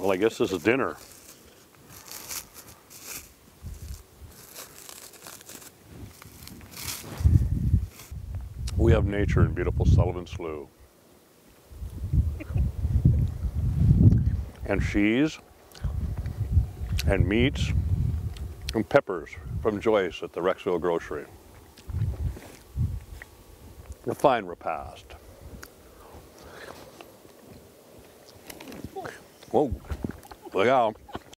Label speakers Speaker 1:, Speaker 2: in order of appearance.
Speaker 1: Well, I guess this is dinner. We have nature in beautiful Sullivan Slough. and cheese and meats and peppers from Joyce at the Rexville Grocery. A fine repast. Whoa, look out.